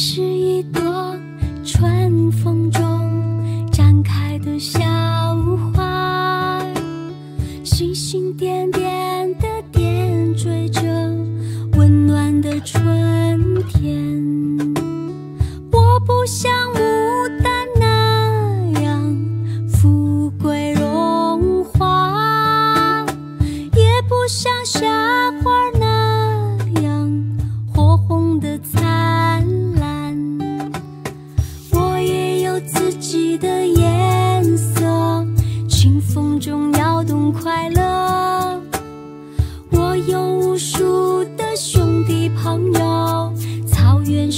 是一朵春风中绽开的小花，星星点点的点缀着温暖的春天。我不像快乐。我有无数的兄弟朋友草原上